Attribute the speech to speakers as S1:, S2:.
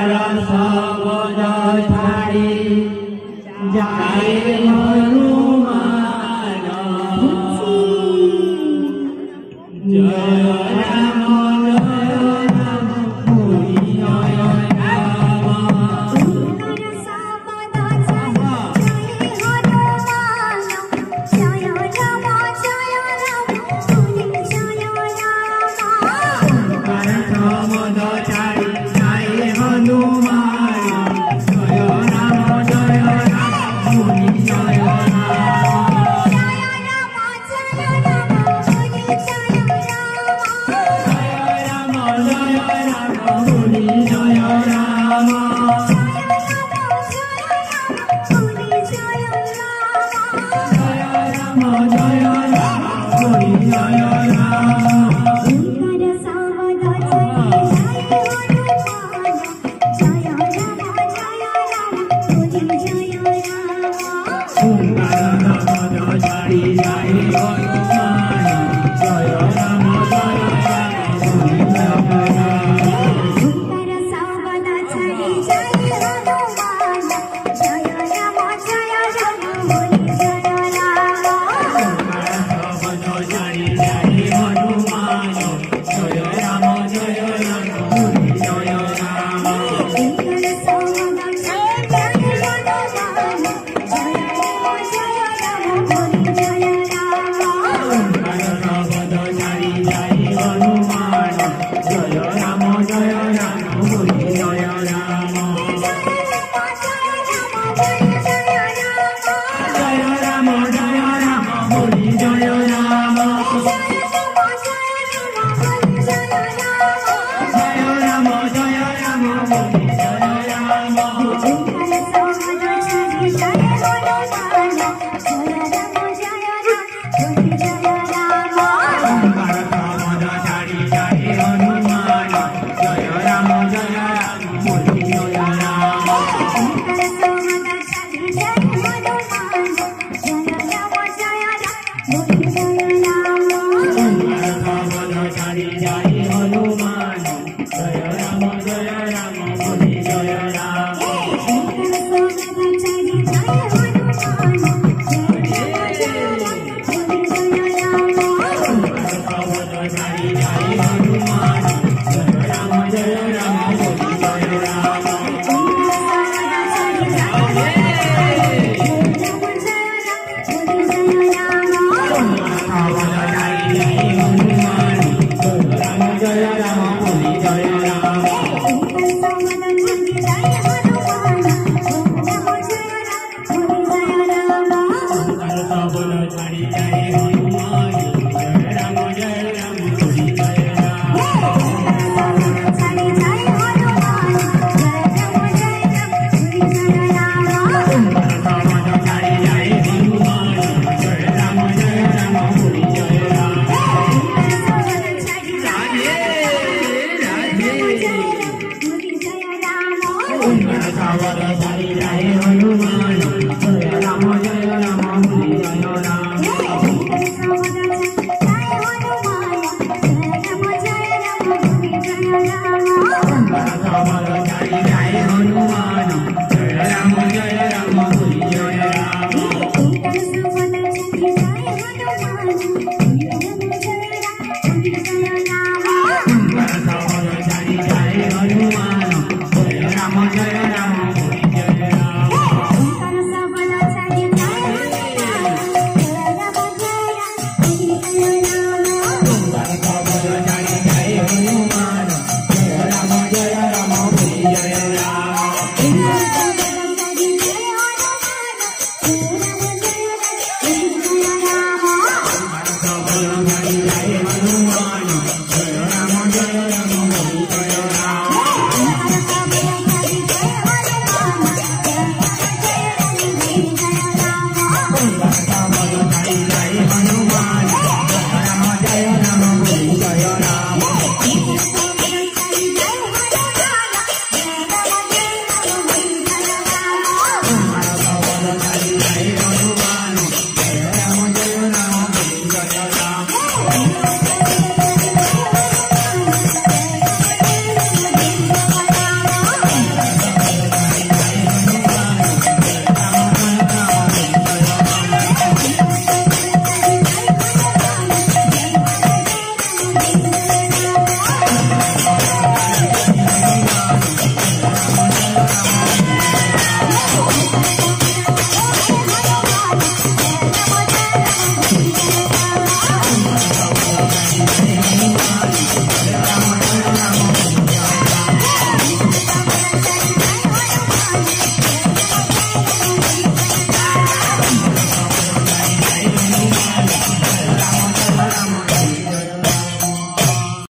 S1: যার সব যায় যাই Maya.
S2: 明天的。